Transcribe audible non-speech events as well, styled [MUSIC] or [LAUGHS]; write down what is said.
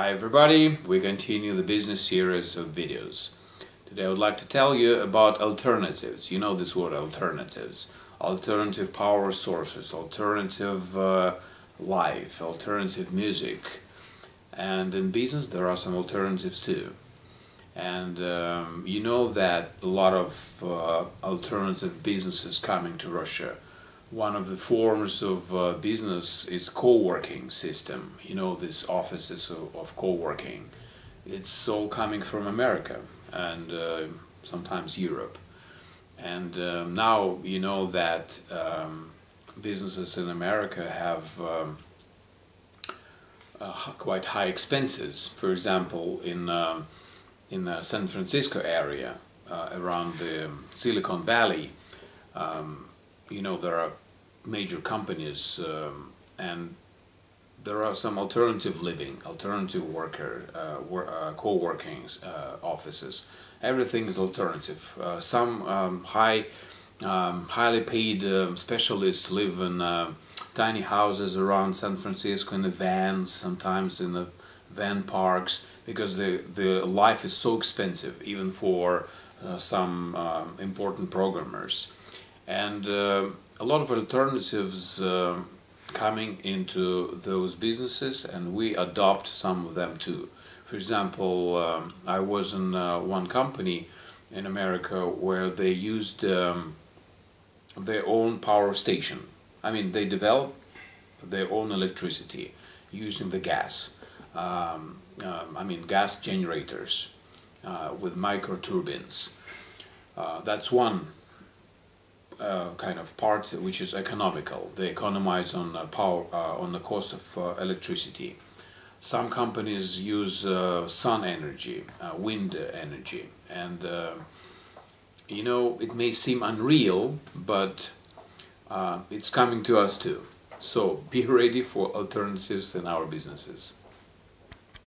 Hi everybody, we continue the business series of videos. Today I would like to tell you about alternatives. You know this word alternatives. Alternative power sources, alternative uh, life, alternative music. And in business there are some alternatives too. And um, you know that a lot of uh, alternative businesses coming to Russia one of the forms of uh, business is co-working system. You know these offices of, of co-working. It's all coming from America and uh, sometimes Europe. And um, now you know that um, businesses in America have um, uh, quite high expenses. For example in um, in the San Francisco area uh, around the Silicon Valley um, you know there are major companies um, and there are some alternative living, alternative worker, uh, wor uh, co-working uh, offices. Everything is alternative. Uh, some um, high, um, highly paid um, specialists live in uh, tiny houses around San Francisco in the vans, sometimes in the van parks, because the the life is so expensive, even for uh, some um, important programmers and uh, a lot of alternatives uh, coming into those businesses and we adopt some of them too. For example, um, I was in uh, one company in America where they used um, their own power station. I mean, they developed their own electricity using the gas. Um, um I mean, gas generators uh, with micro turbines. Uh, that's one uh, kind of part which is economical. They economize on power uh, on the cost of uh, electricity. Some companies use sun energy, wind energy, and you know it may seem unreal, but it's coming to us too. So be [LAUGHS] ready for alternatives in our businesses.